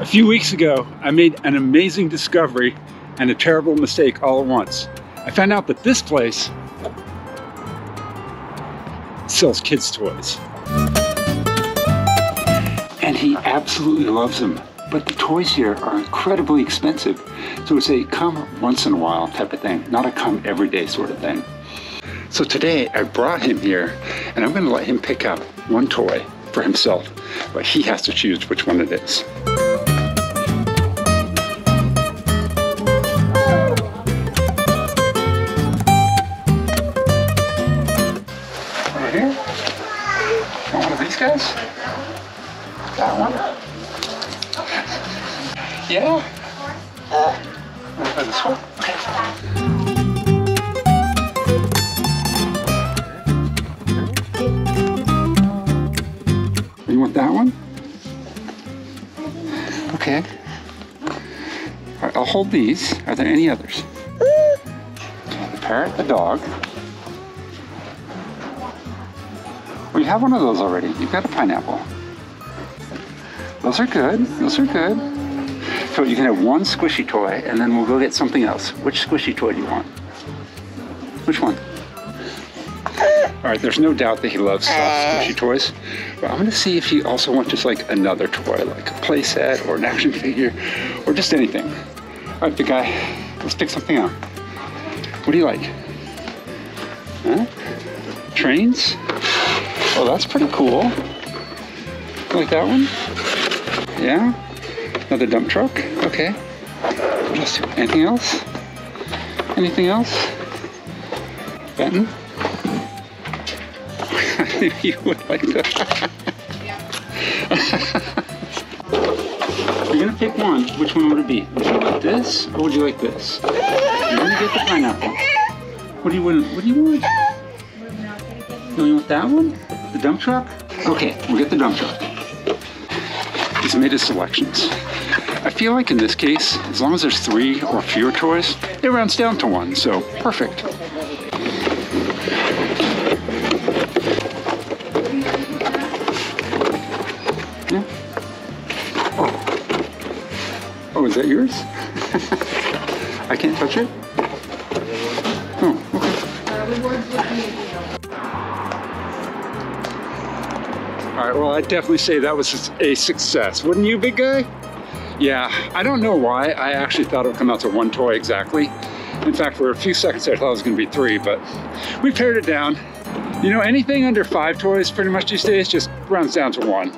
A few weeks ago, I made an amazing discovery and a terrible mistake all at once. I found out that this place sells kids' toys. And he absolutely loves them. But the toys here are incredibly expensive. So it's a come once in a while type of thing, not a come every day sort of thing. So today I brought him here and I'm gonna let him pick up one toy for himself, but he has to choose which one it is. Guys? That one? Yeah? Wanna play this one? You want that one? Okay. Right, I'll hold these. Are there any others? Okay, the parrot, the dog. Have one of those already. You've got a pineapple. Those are good. Those are good. So you can have one squishy toy, and then we'll go get something else. Which squishy toy do you want? Which one? All right, there's no doubt that he loves soft, eh. squishy toys, but I'm gonna see if he also wants just like another toy, like a play set or an action figure, or just anything. All right, big guy, let's pick something out. What do you like? Huh? Trains? Oh, that's pretty cool. Like that one? Yeah? Another dump truck? Okay. Anything else? Anything else? Benton? You would like that. You're gonna pick one. Which one would it be? Would you like this or would you like this? You're gonna get the pineapple. What do you want? What do you want? You want that one? The dump truck? Okay, we'll get the dump truck. He's made his selections. I feel like in this case, as long as there's three or fewer toys, it rounds down to one, so perfect. Yeah. Oh. Oh, is that yours? I can't touch it? Oh, okay. Right, well, I'd definitely say that was a success. Wouldn't you, big guy? Yeah, I don't know why. I actually thought it would come out to one toy exactly. In fact, for a few seconds I thought it was gonna be three, but we pared it down. You know, anything under five toys pretty much these days just rounds down to one.